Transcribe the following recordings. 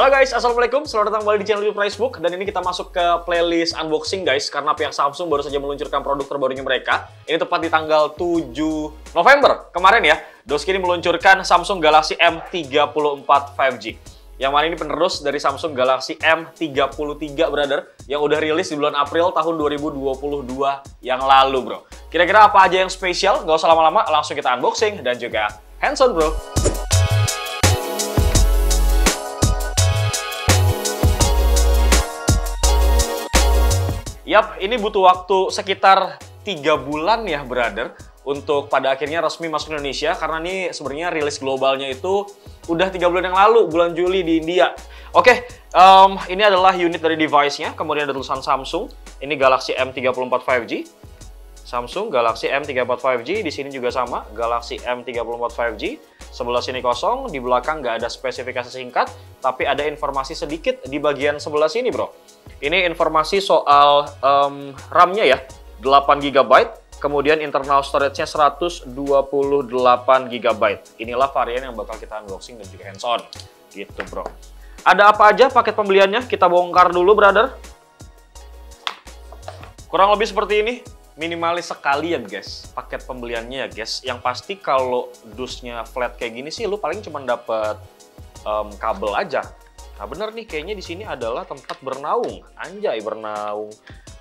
Halo guys, Assalamualaikum. Selamat datang kembali di channel YouTube Facebook. Dan ini kita masuk ke playlist unboxing guys. Karena pihak Samsung baru saja meluncurkan produk terbarunya mereka. Ini tepat di tanggal 7 November kemarin ya. Doski ini meluncurkan Samsung Galaxy M34 5G. Yang mana ini penerus dari Samsung Galaxy M33 brother. Yang udah rilis di bulan April tahun 2022 yang lalu bro. Kira-kira apa aja yang spesial? Gak usah lama-lama, langsung kita unboxing dan juga hands on bro. Yap, ini butuh waktu sekitar tiga bulan ya, brother, untuk pada akhirnya resmi masuk Indonesia. Karena ini sebenarnya rilis globalnya itu udah tiga bulan yang lalu, bulan Juli di India. Oke, um, ini adalah unit dari device-nya, kemudian ada tulisan Samsung, ini Galaxy M34 5G, Samsung Galaxy M34 5G, di sini juga sama, Galaxy M34 5G, sebelah sini kosong, di belakang nggak ada spesifikasi singkat, tapi ada informasi sedikit di bagian sebelah sini bro. Ini informasi soal um, RAM-nya ya, 8 GB, kemudian internal storage-nya 128 GB. Inilah varian yang bakal kita unboxing dan juga hands-on. Gitu bro. Ada apa aja paket pembeliannya? Kita bongkar dulu brother. Kurang lebih seperti ini. Minimalis sekali ya guys, paket pembeliannya ya guys. Yang pasti kalau dusnya flat kayak gini sih, lu paling cuma dapat um, kabel aja Nah bener nih, kayaknya di sini adalah tempat bernaung. Anjay, bernaung.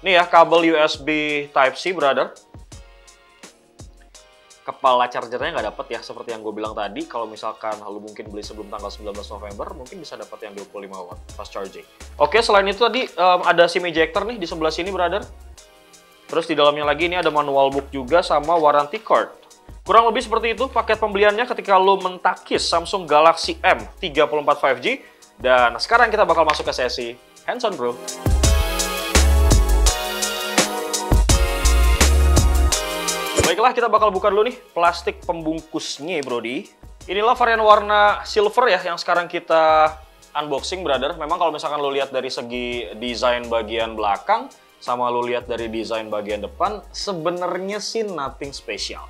Nih ya, kabel USB Type-C, brother. Kepala chargernya nggak dapet ya, seperti yang gue bilang tadi. Kalau misalkan lu mungkin beli sebelum tanggal 19 November, mungkin bisa dapat yang 25 watt fast charging. Oke, selain itu tadi um, ada SIM ejector nih di sebelah sini, brother. Terus di dalamnya lagi ini ada manual book juga sama warranty card. Kurang lebih seperti itu paket pembeliannya ketika lo mentakis Samsung Galaxy M34 5G dan sekarang kita bakal masuk ke sesi hands on bro. Baiklah, kita bakal buka dulu nih plastik pembungkusnya, Brody. Inilah varian warna silver ya yang sekarang kita unboxing, brother. Memang kalau misalkan lo lihat dari segi desain bagian belakang sama lo lihat dari desain bagian depan, sebenarnya sih nothing special.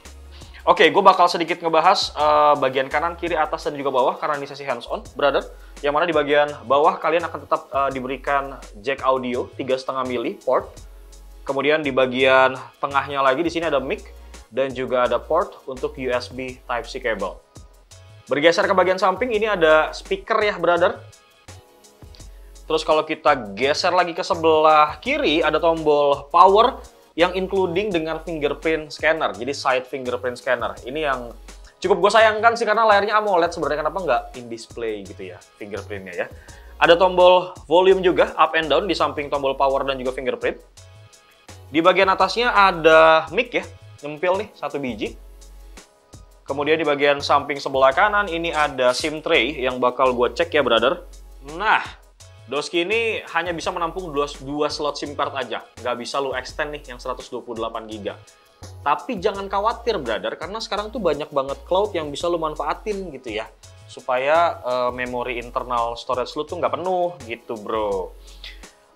Oke, okay, gue bakal sedikit ngebahas uh, bagian kanan, kiri, atas, dan juga bawah karena ini sesi hands-on, brother. Yang mana di bagian bawah kalian akan tetap uh, diberikan jack audio 3,5 mili port. Kemudian di bagian tengahnya lagi di sini ada mic dan juga ada port untuk USB Type-C cable. Bergeser ke bagian samping ini ada speaker ya, brother. Terus kalau kita geser lagi ke sebelah kiri ada tombol power yang including dengan fingerprint scanner, jadi side fingerprint scanner. Ini yang cukup gue sayangkan sih karena layarnya AMOLED sebenarnya kenapa nggak in display gitu ya fingerprintnya ya. Ada tombol volume juga up and down di samping tombol power dan juga fingerprint. Di bagian atasnya ada mic ya, nyempil nih satu biji. Kemudian di bagian samping sebelah kanan ini ada SIM tray yang bakal gue cek ya brother. Nah, Doski ini hanya bisa menampung dua, dua slot SIM card aja, nggak bisa lu extend nih yang 128 GB. Tapi jangan khawatir brother, karena sekarang tuh banyak banget cloud yang bisa lu manfaatin gitu ya. Supaya uh, memori internal storage lu tuh nggak penuh gitu bro.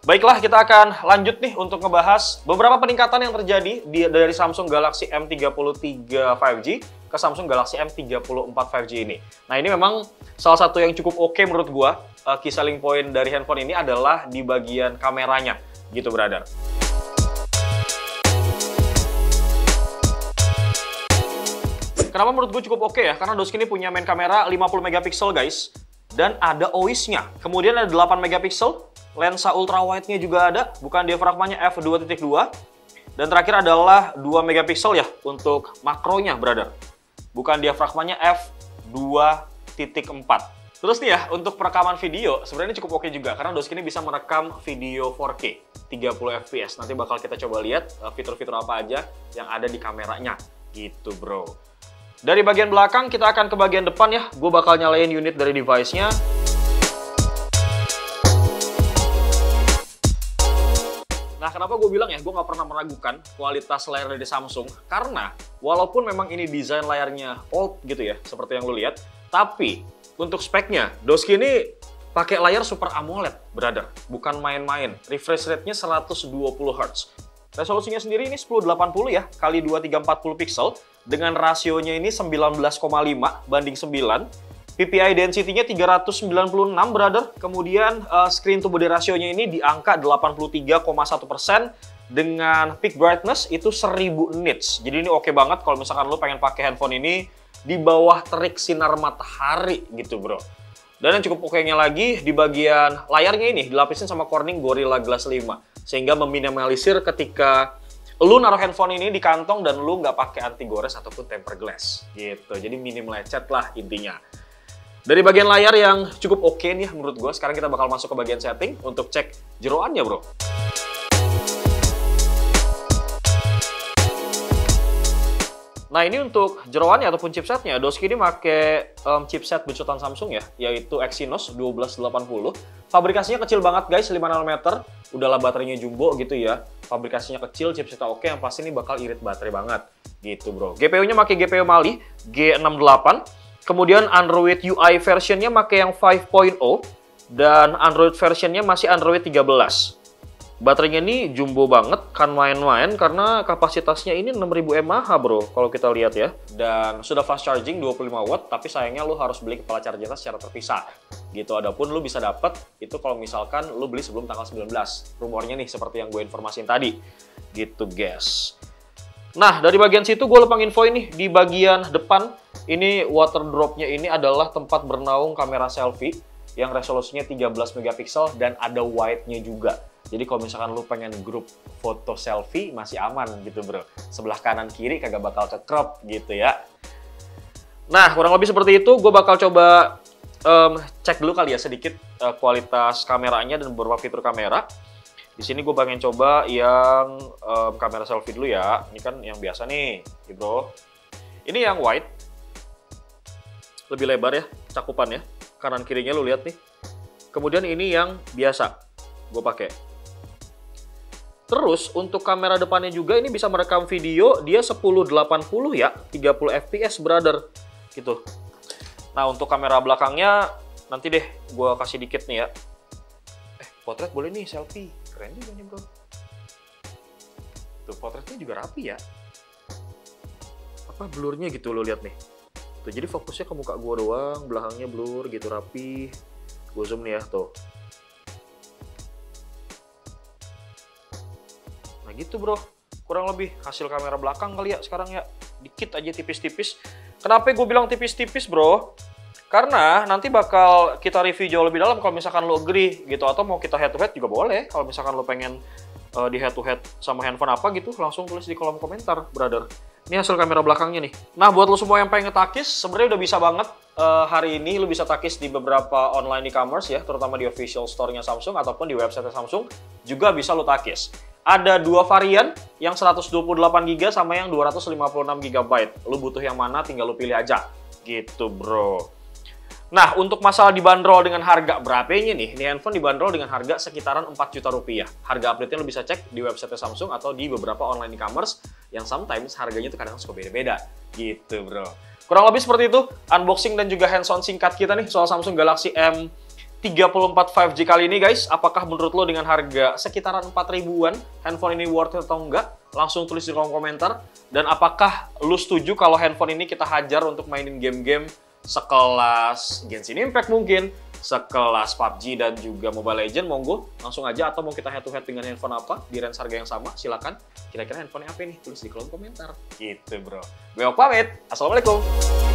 Baiklah, kita akan lanjut nih untuk ngebahas beberapa peningkatan yang terjadi di, dari Samsung Galaxy M33 5G ke Samsung Galaxy M34 5G ini. Nah ini memang salah satu yang cukup oke okay menurut gua uh, key selling point dari handphone ini adalah di bagian kameranya, gitu brother. Kenapa menurut gue cukup oke okay ya? Karena Doski ini punya main kamera 50 megapiksel guys. Dan ada OIS-nya. Kemudian ada 8 megapiksel. Lensa ultrawide-nya juga ada. Bukan diafragmanya f2.2. Dan terakhir adalah 2 megapiksel ya untuk makronya, brother. Bukan diafragmanya f2.4. Terus nih ya, untuk perekaman video, sebenarnya cukup oke juga karena Doski ini bisa merekam video 4K 30 fps. Nanti bakal kita coba lihat eh, fitur-fitur apa aja yang ada di kameranya. Gitu, bro. Dari bagian belakang kita akan ke bagian depan ya. Gue bakal nyalain unit dari device-nya. Kenapa gue bilang ya, gue nggak pernah meragukan kualitas layar dari Samsung. Karena, walaupun memang ini desain layarnya old gitu ya, seperti yang lo lihat, tapi untuk speknya, Doski ini pakai layar Super AMOLED, brother. Bukan main-main. Refresh rate-nya 120 Hz. Resolusinya sendiri ini 1080 ya, kali 2340 pixel. Dengan rasionya ini 19,5 banding 9. PPI density-nya 396 brother. Kemudian uh, screen to body ratio-nya ini di angka 83,1% dengan peak brightness itu 1000 nits. Jadi ini oke okay banget kalau misalkan lo pengen pakai handphone ini di bawah terik sinar matahari gitu bro. Dan yang cukup oke-nya lagi di bagian layarnya ini dilapisin sama Corning Gorilla Glass 5 sehingga meminimalisir ketika lu naruh handphone ini di kantong dan lu nggak pakai anti gores ataupun tempered glass gitu. Jadi minim lecet lah intinya. Dari bagian layar yang cukup oke okay nih menurut gue, sekarang kita bakal masuk ke bagian setting untuk cek jeroannya bro. Nah ini untuk jeroannya ataupun chipsetnya, Doski ini pakai um, chipset becutan Samsung ya, yaitu Exynos 1280. Fabrikasinya kecil banget guys, 5 nanometer. Udahlah baterainya jumbo gitu ya. Fabrikasinya kecil, chipsetnya oke, yang pasti ini bakal irit baterai banget. Gitu bro. GPU-nya pakai GPU Mali G68. Kemudian Android UI versionnya pakai yang 5.0 dan Android versionnya masih Android 13. Baterainya ini jumbo banget, kan main-main karena kapasitasnya ini 6000 mAh bro, kalau kita lihat ya. Dan sudah fast charging 25 watt, tapi sayangnya lu harus beli kepala chargernya secara terpisah. Gitu, adapun lu bisa dapat itu kalau misalkan lu beli sebelum tanggal 19. Rumornya nih seperti yang gue informasin tadi. Gitu guys. Nah, dari bagian situ gue lepang info ini di bagian depan ini water dropnya ini adalah tempat bernaung kamera selfie yang resolusinya 13 megapiksel dan ada wide-nya juga. Jadi kalau misalkan lu pengen grup foto selfie masih aman gitu bro. Sebelah kanan kiri kagak bakal ke crop gitu ya. Nah kurang lebih seperti itu. Gue bakal coba um, cek dulu kali ya sedikit uh, kualitas kameranya dan beberapa fitur kamera. Di sini gue pengen coba yang um, kamera selfie dulu ya. Ini kan yang biasa nih, bro. Ini yang wide, lebih lebar ya, cakupan ya. Kanan kirinya lu lihat nih. Kemudian ini yang biasa, gue pakai. Terus untuk kamera depannya juga ini bisa merekam video dia 1080 ya, 30 fps brother gitu. Nah untuk kamera belakangnya nanti deh gue kasih dikit nih ya. Eh potret boleh nih selfie, keren juga nih bro. Tuh potretnya juga rapi ya. Apa blurnya gitu lo lihat nih. Tuh jadi fokusnya ke muka gue doang, belakangnya blur gitu rapi. Gue zoom nih ya tuh. Nah gitu bro, kurang lebih hasil kamera belakang kali ya sekarang ya. Dikit aja tipis-tipis. Kenapa gue bilang tipis-tipis bro? Karena nanti bakal kita review jauh lebih dalam kalau misalkan lo agree gitu. Atau mau kita head to head juga boleh. Kalau misalkan lo pengen uh, di head to head sama handphone apa gitu, langsung tulis di kolom komentar, brother. Ini hasil kamera belakangnya nih. Nah, buat lo semua yang pengen ngetakis, sebenarnya udah bisa banget uh, hari ini lo bisa takis di beberapa online e-commerce ya, terutama di official store-nya Samsung ataupun di website Samsung, juga bisa lo takis ada dua varian, yang 128GB sama yang 256GB. Lu butuh yang mana tinggal lu pilih aja. Gitu, bro. Nah, untuk masalah dibanderol dengan harga berapanya nih? Ini handphone dibanderol dengan harga sekitaran 4 juta rupiah. Harga update-nya lu bisa cek di website Samsung atau di beberapa online e-commerce yang sometimes harganya tuh kadang suka beda-beda. Gitu, bro. Kurang lebih seperti itu unboxing dan juga hands-on singkat kita nih soal Samsung Galaxy M 34 5G kali ini guys, apakah menurut lo dengan harga sekitaran 4 ribuan handphone ini worth it atau enggak? Langsung tulis di kolom komentar. Dan apakah lo setuju kalau handphone ini kita hajar untuk mainin game-game sekelas Genshin Impact mungkin, sekelas PUBG dan juga Mobile Legend, monggo langsung aja atau mau kita head to head dengan handphone apa di range harga yang sama, silakan. Kira-kira handphone apa ini? Tulis di kolom komentar. Gitu bro. Gue pamit. Assalamualaikum.